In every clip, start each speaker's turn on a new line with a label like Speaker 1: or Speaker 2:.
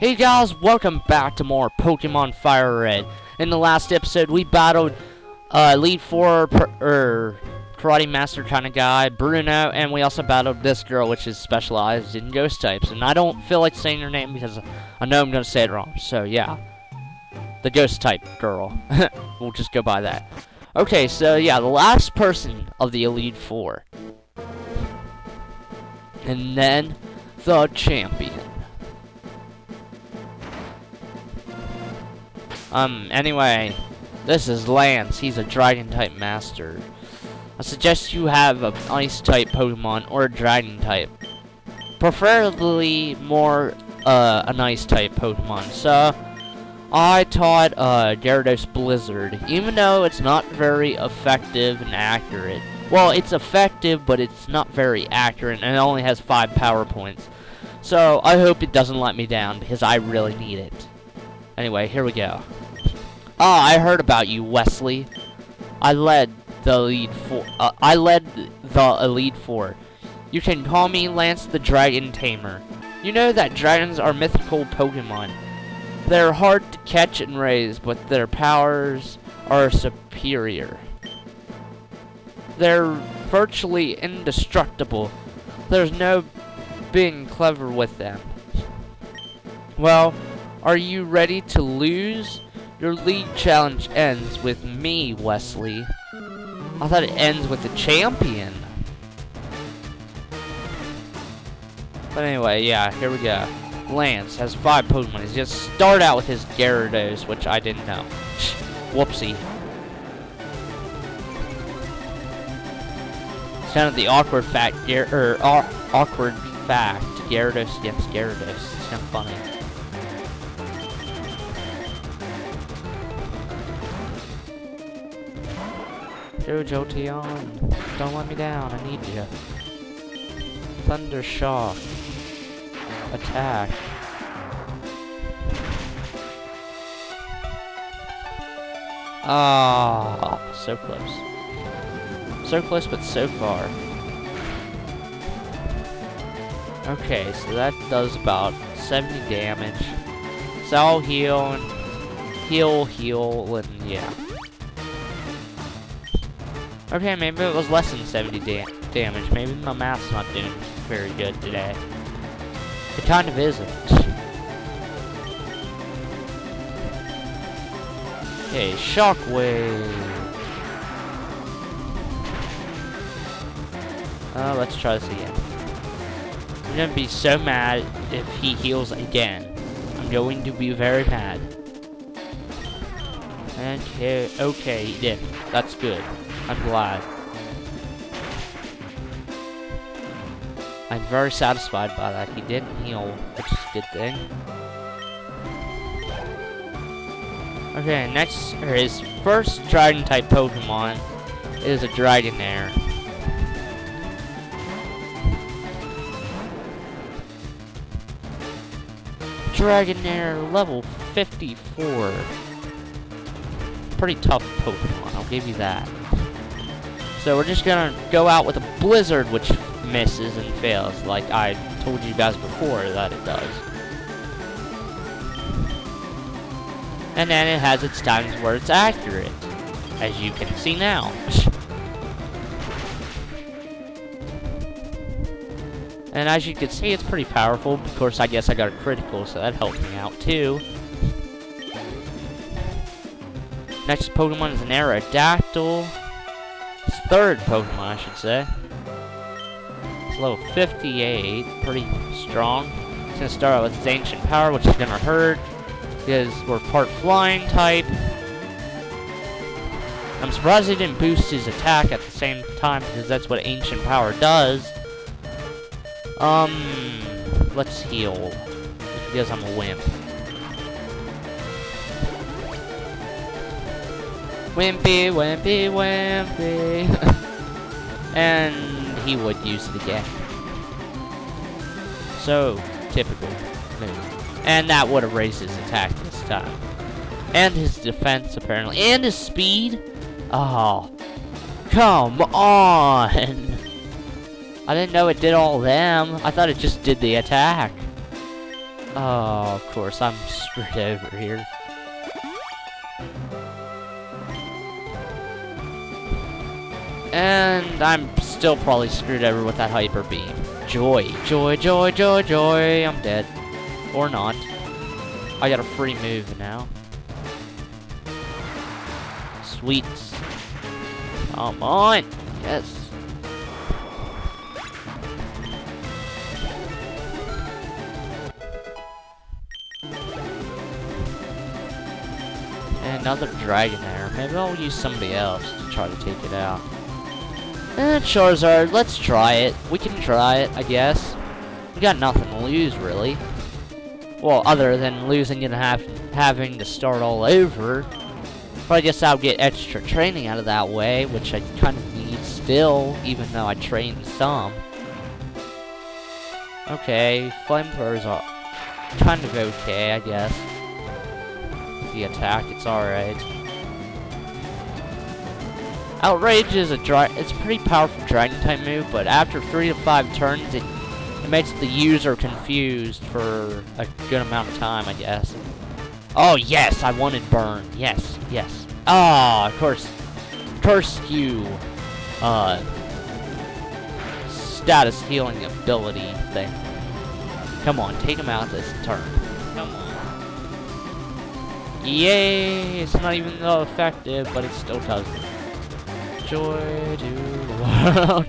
Speaker 1: Hey guys, welcome back to more Pokemon Fire Red. In the last episode, we battled uh, Elite Four er, Karate Master kind of guy, Bruno, and we also battled this girl, which is specialized in Ghost types. And I don't feel like saying her name because I know I'm gonna say it wrong. So yeah, the Ghost type girl. we'll just go by that. Okay, so yeah, the last person of the Elite Four, and then the champion. Um, anyway, this is Lance. He's a Dragon-type master. I suggest you have an Ice-type Pokemon or a Dragon-type. Preferably more, uh, an Ice-type Pokemon. So, I taught, uh, Gyarados Blizzard. Even though it's not very effective and accurate. Well, it's effective, but it's not very accurate, and it only has 5 power points. So, I hope it doesn't let me down, because I really need it. Anyway, here we go. Oh, I heard about you, Wesley. I led the Elite Four. Uh, I led the Elite Four. You can call me Lance the Dragon Tamer. You know that dragons are mythical Pokemon. They're hard to catch and raise, but their powers are superior. They're virtually indestructible. There's no being clever with them. Well, are you ready to lose? Your league challenge ends with me, Wesley. I thought it ends with the champion. But anyway, yeah, here we go. Lance has five Pokemon. He's just start out with his Gyarados, which I didn't know. Whoopsie. Sounded the awkward fact, er, awkward fact. Gyarados against Gyarados. It's of funny. Jolteon, don't let me down, I need you. Thunder Shock. Attack. Ah, so close. So close, but so far. Okay, so that does about 70 damage. So I'll heal and heal, heal, and yeah. Okay, maybe it was less than 70 da damage. Maybe my math's not doing very good today. It kind of isn't. Okay, Shockwave. Uh, let's try this again. I'm gonna be so mad if he heals again. I'm going to be very mad. Okay, okay, he did. That's good. I'm glad. I'm very satisfied by that. He didn't heal, which is a good thing. Okay, next, or his first Dragon-type Pokemon is a Dragonair. Dragonair level 54. Pretty tough Pokemon, I'll give you that. So we're just gonna go out with a Blizzard, which misses and fails, like I told you guys before that it does. And then it has its times where it's accurate, as you can see now. and as you can see, it's pretty powerful. Of course, I guess I got a critical, so that helped me out too. Next Pokemon is an Aerodactyl third Pokemon, I should say. It's level 58, pretty strong. It's gonna start out with its Ancient Power, which is gonna hurt, because we're part Flying type. I'm surprised he didn't boost his attack at the same time, because that's what Ancient Power does. Um, let's heal, because I'm a wimp. Wimpy, wimpy, wimpy. and he would use it again. So, typical move. And that would have raised his attack this time. And his defense, apparently. And his speed. Oh. Come on. I didn't know it did all them. I thought it just did the attack. Oh, of course, I'm screwed over here. And I'm still probably screwed over with that Hyper Beam. Joy, joy, joy, joy, joy. I'm dead. Or not. I got a free move now. Sweets. Come on. Yes. Another Dragonair. Maybe I'll use somebody else to try to take it out. Eh, Charizard, let's try it. We can try it, I guess. We got nothing to lose, really. Well, other than losing and have, having to start all over. But I guess I'll get extra training out of that way, which I kind of need still, even though I trained some. Okay, flamethrowers are kind of okay, I guess. The attack, it's alright. Outrage is a dry, it's a pretty powerful dragon type move, but after three to five turns, it, it makes the user confused for a good amount of time, I guess. Oh yes, I wanted burn. Yes, yes. Ah, oh, of course. Curse you. Uh, status healing ability thing. Come on, take him out this turn. Come on. Yay! It's not even though effective, but it still does joy to the world.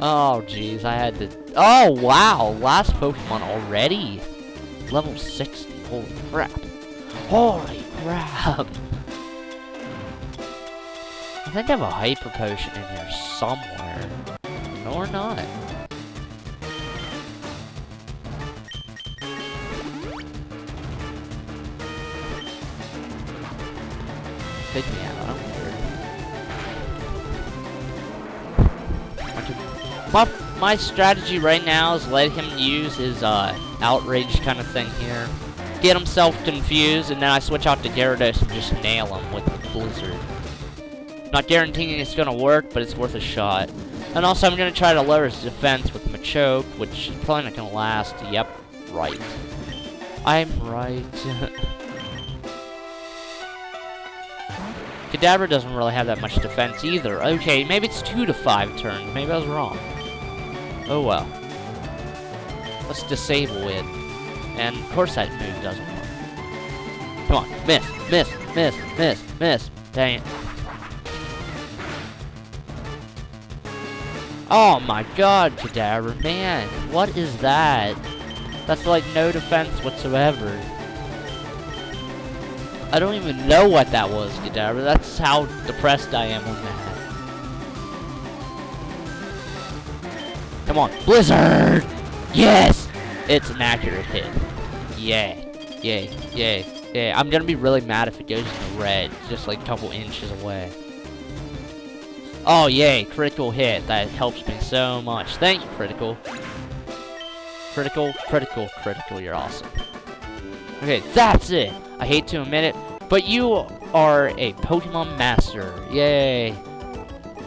Speaker 1: oh, jeez, I had to... Oh, wow, last Pokemon already. Level 60, holy crap. Holy crap. I think I have a Hyper Potion in here somewhere. Or not. Take me out, My, my strategy right now is let him use his uh, outrage kind of thing here. Get himself confused, and then I switch out to Gyarados and just nail him with the Blizzard. Not guaranteeing it's going to work, but it's worth a shot. And also, I'm going to try to lower his defense with Machoke, which is probably not to last. Yep, right. I'm right. Kadabra doesn't really have that much defense either. Okay, maybe it's 2 to 5 turns. Maybe I was wrong. Oh well. Let's disable it. And of course that move doesn't work. Come on, miss, miss, miss, miss, miss. Dang it. Oh my god, Kadabra, man, what is that? That's like no defense whatsoever. I don't even know what that was, Kadabra. That's how depressed I am on that. Come on. Blizzard! Yes! It's an accurate hit. Yay. Yay. Yay. Yay. I'm gonna be really mad if it goes into red. Just like a couple inches away. Oh, yay. Critical hit. That helps me so much. Thank you, Critical. Critical, critical, critical. You're awesome. Okay, that's it. I hate to admit it, but you are a Pokemon Master. Yay.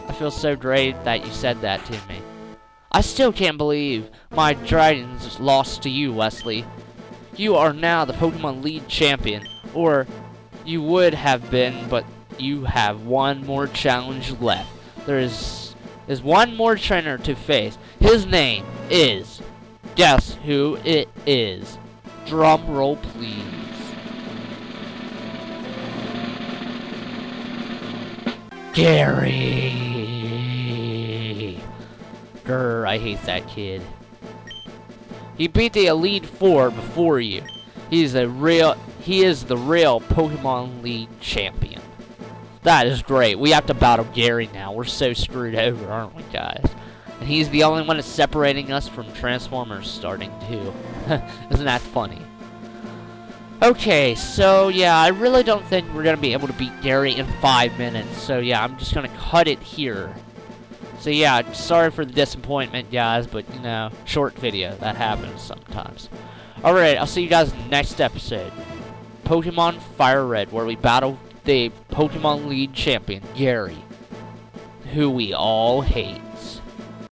Speaker 1: I feel so great that you said that to me. I still can't believe my Dragons lost to you, Wesley. You are now the Pokemon League Champion, or you would have been, but you have one more challenge left. There is, is one more trainer to face. His name is, guess who it is? Drum roll, please. Gary! Grr, I hate that kid. He beat the Elite Four before you. He's a real he is the real Pokemon League champion. That is great. We have to battle Gary now. We're so screwed over, aren't we, guys? And he's the only one that's separating us from Transformers starting too. Isn't that funny? Okay, so yeah, I really don't think we're gonna be able to beat Gary in five minutes. So yeah, I'm just gonna cut it here. So yeah, sorry for the disappointment, guys, but you know, short video. That happens sometimes. Alright, I'll see you guys next episode. Pokemon Fire Red, where we battle the Pokemon League champion, Gary, who we all hate.